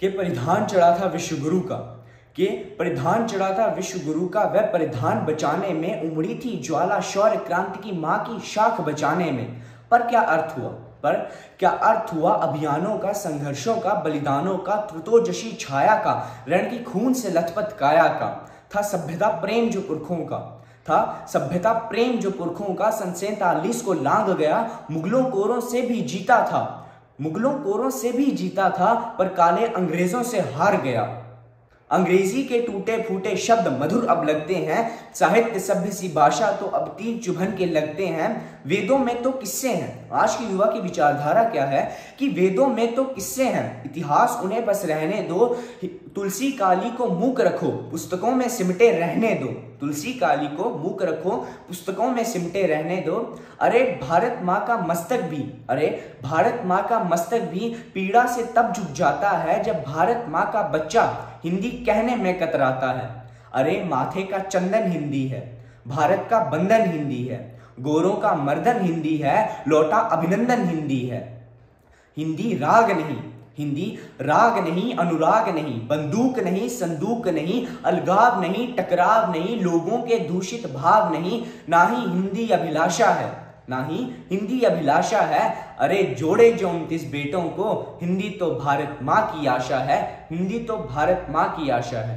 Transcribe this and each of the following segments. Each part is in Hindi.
के परिधान चढ़ा था विश्वगुरु का, के परिधान चढ़ा था विश्व गुरु का, वह परिधान बचाने में उमड़ी थी, ज्वाला शौर्य क्रांति की माँ की शाख बचाने में। पर क्या अर्थ हुआ? पर क्या अर्थ हुआ अभियानों का, संघर्षों का, बलिदानों का त्रुतोजशी छाया का, रण की खून से लथपथ काया का? था सभ्यता प्रेम जो पुरखों का, था सभ्यता प्रेम जो पुरखों का सन सैतालीस को लांग गया, मुगलों कोरों से भी जीता था। मुगलों कोरों से भी जीता था, पर काले अंग्रेज़ों से हार गया। अंग्रेज़ी के टूटे फूटे शब्द मधुर अब लगते हैं, साहित्य सभ्य सी भाषा तो अब तीन चुभन के लगते हैं। वेदों में तो किस्से हैं। आज के युवा की विचारधारा क्या है कि वेदों में तो किस्से हैं। इतिहास उन्हें बस रहने दो तुलसी काली को मुक रखो, पुस्तकों में सिमटे रहने दो। तुलसी काली को मुक रखो, पुस्तकों में सिमटे रहने दो। अरे, भारत माँ का मस्तक भी, अरे, भारत माँ का मस्तक भी पीड़ा से तब झुक जाता है जब भारत माँ का बच्चा हिंदी कहने में कतराता है। अरे, माथे का चंदन हिंदी है, भारत का बंधन हिंदी है, गोरों का मर्दन हिंदी है, लोटा अभिनंदन हिंदी है। हिंदी राग नहीं हिंदी, राग नहीं, अनुराग नहीं, बंदूक नहीं, संदूक नहीं, अलगाव नहीं, टकराव नहीं, लोगों के दूषित भाव नहीं, ना ही हिंदी अभिलाषा है, ना ही हिंदी अभिलाषा है। अरे, जोड़े जो उनतीस बेटों को, हिंदी तो भारत माँ की आशा है, हिंदी तो भारत माँ की आशा है।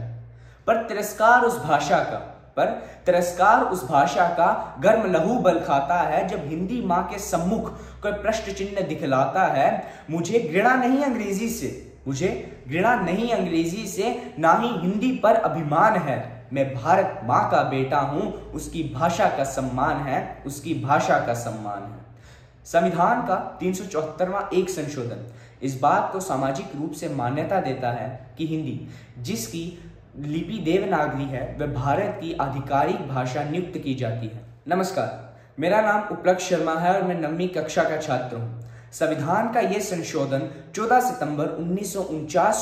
पर तिरस्कार उस भाषा का, पर तिरस्कार उस भाषा का गर्म लहू बल खाता है जब हिंदी माँ के सम्मुख कोई प्रश्न चिन्ह दिखलाता है, मुझे घृणा नहीं अंग्रेज़ी से, मुझे घृणा नहीं अंग्रेज़ी से, ना ही हिंदी पर अभिमान है। मैं भारत माँ का बेटा हूँ, उसकी भाषा का सम्मान है, उसकी भाषा का सम्मान है। संविधान का तीन सौ एक संशोधन इस बात को सामाजिक रूप से मान्यता देता है कि हिंदी, जिसकी लिपि देवनागरी है, वह भारत की आधिकारिक भाषा नियुक्त की जाती है। नमस्कार। मेरा नाम उपलक्ष शर्मा है और मैं नवीं कक्षा का छात्र हूँ। संविधान का यह संशोधन 14 सितंबर उन्नीस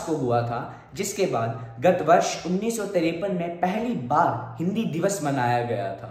को हुआ था, जिसके बाद गत वर्ष उन्नीस में पहली बार हिंदी दिवस मनाया गया था।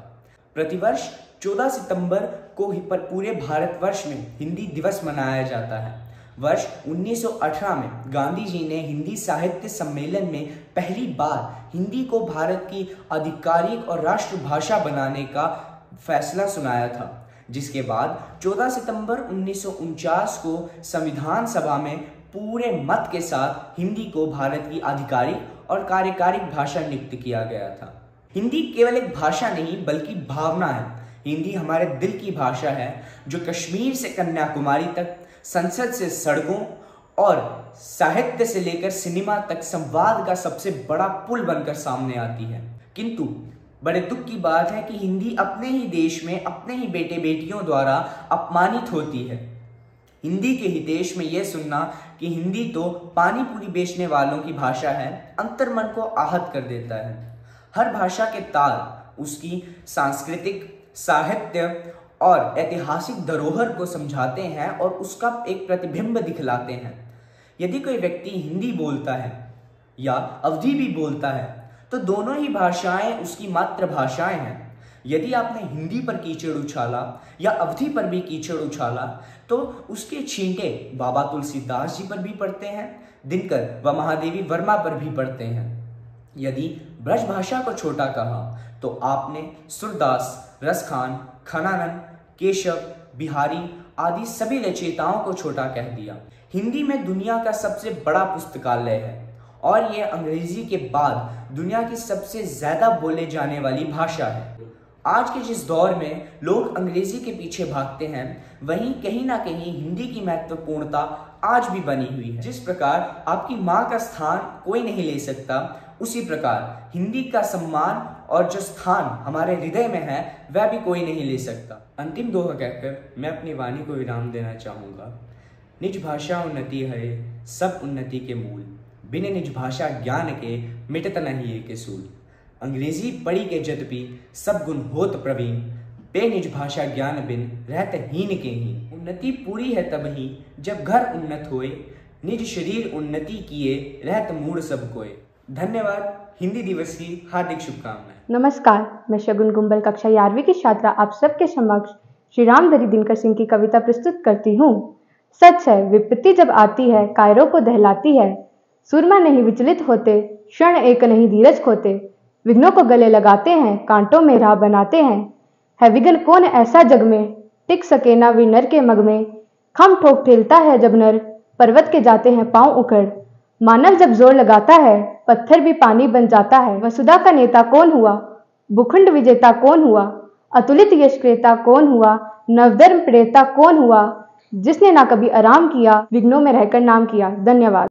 प्रतिवर्ष 14 सितंबर को ही पर पूरे भारतवर्ष में हिंदी दिवस मनाया जाता है। वर्ष 1918 में गांधी जी ने हिंदी साहित्य सम्मेलन में पहली बार हिंदी को भारत की आधिकारिक और राष्ट्रभाषा बनाने का फैसला सुनाया था, जिसके बाद 14 सितंबर उन्नीस सौ उनचास को संविधान सभा में पूरे मत के साथ हिंदी को भारत की आधिकारिक और कार्यकारिक भाषा नियुक्त किया गया था। हिंदी केवल एक भाषा नहीं, बल्कि भावना है। हिंदी हमारे दिल की भाषा है, जो कश्मीर से कन्याकुमारी तक, संसद से सड़कों और साहित्य से लेकर सिनेमा तक संवाद का सबसे बड़ा पुल बनकर सामने आती है। किंतु बड़े दुख की बात है कि हिंदी अपने ही देश में, अपने ही बेटे बेटियों द्वारा अपमानित होती है। हिंदी के ही देश में यह सुनना कि हिंदी तो पानी पूरी बेचने वालों की भाषा है अंतर्मन को आहत कर देता है। हर भाषा के ताल, उसकी सांस्कृतिक, साहित्य और ऐतिहासिक धरोहर को समझाते हैं और उसका एक प्रतिबिंब दिखलाते हैं। यदि कोई व्यक्ति हिंदी बोलता है या अवधि भी बोलता है तो दोनों ही भाषाएँ उसकी मातृभाषाएँ हैं। यदि आपने हिंदी पर कीचड़ उछाला या अवधि पर भी कीचड़ उछाला तो उसके छींटे बाबा तुलसीदास जी पर भी पड़ते हैं, दिनकर व महादेवी वर्मा पर भी पड़ते हैं। यदि ब्रज भाषा को छोटा कहा तो आपने सुरदास, रसखान, खनानन, केशव, बिहारी आदि सभी रचयिताओं को छोटा कह दिया। हिंदी में दुनिया का सबसे बड़ा पुस्तकालय है। और ये अंग्रेज़ी के बाद दुनिया की सबसे ज़्यादा बोले जाने वाली भाषा है। आज के जिस दौर में लोग अंग्रेज़ी के पीछे भागते हैं, वहीं कहीं ना कहीं हिंदी की महत्वपूर्णता आज भी बनी हुई है। जिस प्रकार आपकी माँ का स्थान कोई नहीं ले सकता, उसी प्रकार हिंदी का सम्मान और जो स्थान हमारे हृदय में है, वह भी कोई नहीं ले सकता। अंतिम दोहा कहकर मैं अपनी वाणी को विराम देना चाहूँगा। निज भाषा उन्नति है, सब उन्नति के मूल। बिन निज भाषा ज्ञान के मिटत नहीं के सूल अंग्रेज़ी पढ़ी के जदपि सब गुण होत प्रवीण बे निज भाषा ज्ञान बिन रहत हीन के ही उन्नति पूरी है तब ही जब घर उन्नत होए, निज शरीर उन्नति किए, रहत मूड सब कोय धन्यवाद, हिंदी दिवस की हार्दिक शुभकामनाएँ। नमस्कार, मैं शगुन गुंबल, कक्षा ग्यारहवीं की छात्रा आप सबके समक्ष श्री राम दरी दिनकर सिंह की कविता प्रस्तुत करती हूँ। सच है, विपत्ति जब आती है, कायरों को दहलाती है सूरमा नहीं विचलित होते, क्षण एक नहीं धीरज खोते। विघ्नों को गले लगाते हैं, कांटों में राह बनाते हैं। है विघ्न कौन ऐसा जग में? टिक सके ना वी नर के मग में। खम ठोक ठेलता है जब नर, पर्वत के जाते हैं पाँव उखड़। मानव जब ज़ोर लगाता है, पत्थर भी पानी बन जाता है। वसुधा का नेता कौन हुआ? भूखंड विजेता कौन हुआ? अतुलित यश क्रेता कौन हुआ? नवधर्म प्रेता कौन हुआ? जिसने ना कभी आराम किया, विघ्नों में रहकर नाम किया। धन्यवाद।